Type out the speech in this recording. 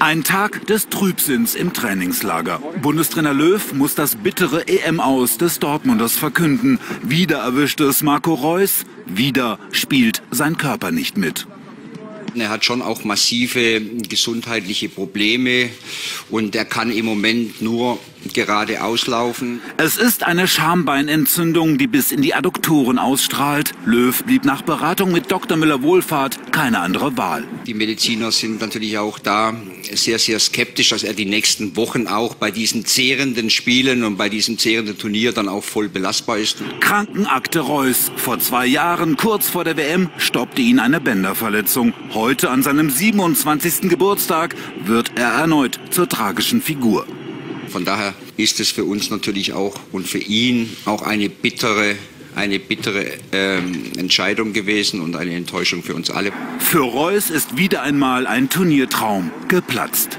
Ein Tag des Trübsinns im Trainingslager. Bundestrainer Löw muss das bittere EM-Aus des Dortmunders verkünden. Wieder erwischt es Marco Reus, wieder spielt sein Körper nicht mit. Er hat schon auch massive gesundheitliche Probleme und er kann im Moment nur gerade auslaufen. Es ist eine Schambeinentzündung, die bis in die Adduktoren ausstrahlt. Löw blieb nach Beratung mit Dr. Müller-Wohlfahrt keine andere Wahl. Die Mediziner sind natürlich auch da sehr, sehr skeptisch, dass er die nächsten Wochen auch bei diesen zehrenden Spielen und bei diesem zehrenden Turnier dann auch voll belastbar ist. Krankenakte Reus. Vor zwei Jahren, kurz vor der WM, stoppte ihn eine Bänderverletzung. Heute an seinem 27. Geburtstag wird er erneut zur tragischen Figur. Von daher ist es für uns natürlich auch und für ihn auch eine bittere eine bittere ähm, Entscheidung gewesen und eine Enttäuschung für uns alle. Für Reus ist wieder einmal ein Turniertraum geplatzt.